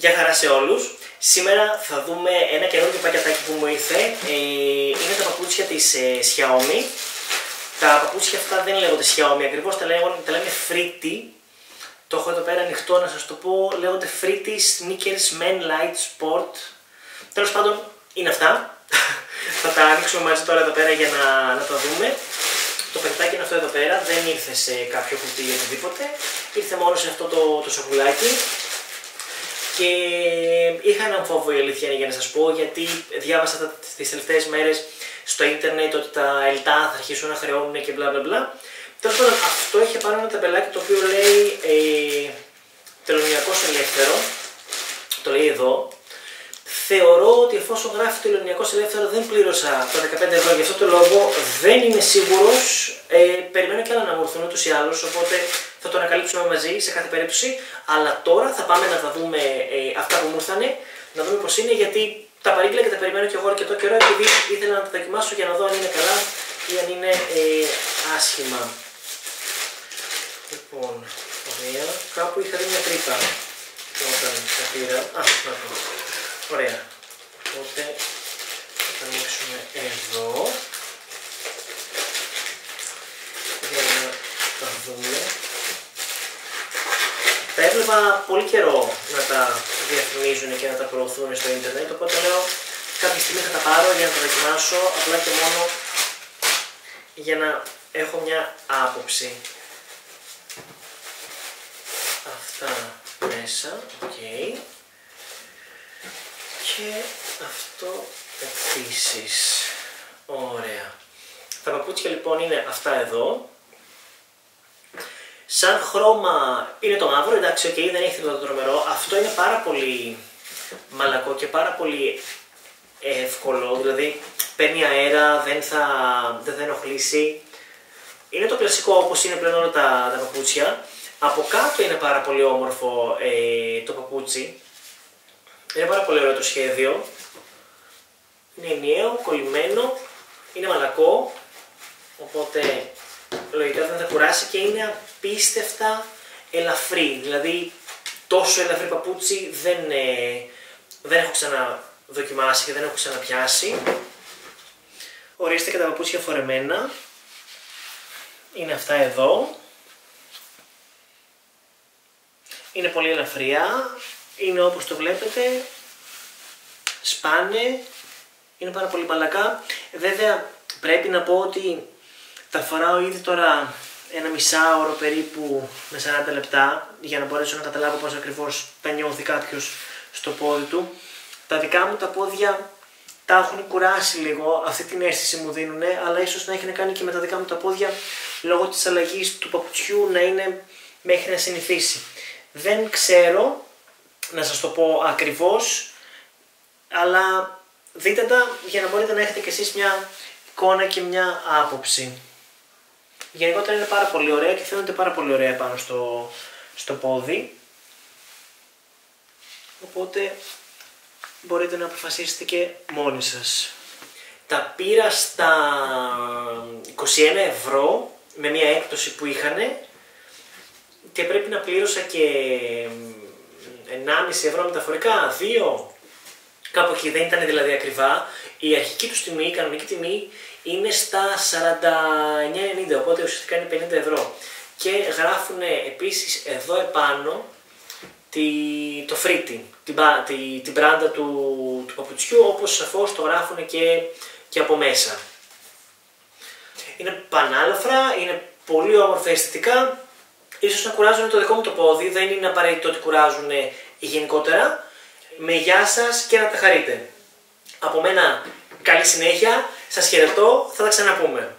Γεια χαρά σε όλους. Σήμερα θα δούμε ένα καινούργιο πακετάκι που μου ήρθε. Ε, είναι τα παπούτσια της ε, Xiaomi. Τα παπούτσια αυτά δεν λέγονται Xiaomi ακριβώς, τα, λέγονται, τα λέμε Freety. Το έχω εδώ πέρα ανοιχτό να σας το πω. Λέγονται Freety Sneakers Men Light Sport. Τέλος πάντων είναι αυτά. θα τα ανοίξουμε μαζί τώρα εδώ πέρα για να, να τα δούμε. Το πακετάκι είναι αυτό εδώ πέρα, δεν ήρθε σε κάποιο κουτί ή οτιδήποτε. Ήρθε μόνο σε αυτό το, το σοκουλάκι. Και είχα έναν φόβο η αλήθεια είναι για να σας πω γιατί διάβασα τις τελευταίες μέρες στο ίντερνετ ότι τα ΕΛΤΑ θα αρχίσουν να χρεώνουν και μπλα μπλα μπλα. Τέλος πάντων αυτό είχε πάνω ένα ταμπελάκι το οποίο λέει ε, τελωνιακός ελεύθερο, το λέει εδώ, θεωρώ ότι εφόσον γράφει το Ελληνικό Ελεύθερο δεν πλήρωσα τα 15 ευρώ για αυτό το λόγο, δεν είμαι σίγουρος. Ε, περιμένω και άλλα να μου έρθουν ούτως ή άλλως. Οπότε θα το ανακαλύψουμε μαζί σε κάθε περίπτωση. Αλλά τώρα θα πάμε να τα δούμε ε, αυτά που μου ήρθαν, να δούμε πώς είναι γιατί τα παρήγγειλα και τα περιμένω και εγώ αρκετό καιρό επειδή ήθελα να τα δοκιμάσω για να δω αν είναι καλά ή αν είναι ε, άσχημα. Λοιπόν, ωραία. Κάπου είχα δει μια τρύπα όταν τα πήρα. Α, να το. Ωραία. Οπότε θα ανοίξουμε εδώ. Για να τα δούμε. Τα έβλεπα πολύ καιρό να τα διαφημίζουν και να τα προωθούν στο ίντερνετ, οπότε λέω κάποια στιγμή θα τα πάρω για να τα δοκιμάσω, απλά και μόνο για να έχω μια άποψη. Αυτά μέσα, OK. Okay και αυτό επίσης. Ωραία. Τα παπούτσια λοιπόν είναι αυτά εδώ. Σαν χρώμα είναι το μαύρο, εντάξει, OK, okay, δεν έχει τίποτα τρομερό. Αυτό είναι πάρα πολύ μαλακό και πάρα πολύ εύκολο, δηλαδή παίρνει αέρα, δεν θα, δεν θα ενοχλήσει. Είναι το κλασικό όπως είναι πλέον όλα τα, τα παπούτσια. Από κάτω είναι πάρα πολύ όμορφο ε, το παπούτσι. Είναι πάρα πολύ ωραίο το σχέδιο. Είναι ενιαίο, κολλημένο, είναι μαλακό, οπότε λογικά δεν θα κουράσει και είναι απίστευτα ελαφρύ. Δηλαδή τόσο ελαφρύ παπούτσι δεν, ε, δεν έχω ξαναδοκιμάσει και δεν έχω ξαναπιάσει. Ορίστε και τα παπούτσια φορεμένα. Είναι αυτά εδώ. Είναι πολύ ελαφριά, είναι όπως το βλέπετε, σπάνε, είναι πάρα πολύ μαλακά. Βέβαια πρέπει να πω ότι τα φοράω ήδη τώρα ένα μισάωρο περίπου με 40 λεπτά για να μπορέσω να καταλάβω πώς ακριβώς θα νιώθει κάποιος στο πόδι του. Τα δικά μου τα πόδια τα έχουν κουράσει λίγο, αυτή την αίσθηση μου δίνουν, αλλά ίσως να έχει να κάνει και με τα δικά μου τα πόδια λόγω της αλλαγής του παπουτσιού να είναι μέχρι να συνηθίσει. Δεν ξέρω να σας το πω ακριβώς, αλλά δείτε τα για να μπορείτε να έχετε κι εσείς μια εικόνα και μια άποψη. Γενικότερα είναι πάρα πολύ ωραία και φαίνονται πάρα πολύ ωραία πάνω στο, στο πόδι. Οπότε μπορείτε να αποφασίσετε και μόνοι σας. Τα πήρα στα 21 ευρώ με μια έκπτωση που είχανε και πρέπει να πλήρωσα και 1,5 ευρώ μεταφορικά, 2, κάπου εκεί δεν ήταν δηλαδή ακριβά. Η αρχική τους τιμή, η κανονική τιμή είναι στα 49,90 οπότε ουσιαστικά είναι 50 ευρώ. Και γράφουν επίσης εδώ επάνω τη, το φρίτι, την, τη, την πράντα του, του παπουτσιού όπως σαφώς το γράφουν και, και από μέσα. Είναι πανάλαφρα, είναι πολύ όμορφα αισθητικά, ίσως να κουράζουν το δικό μου το πόδι, δεν είναι απαραίτητο ότι κουράζουν γενικότερα. Με γεια σας και να τα χαρείτε. Από μένα καλή συνέχεια, σας χαιρετώ, θα τα ξαναπούμε.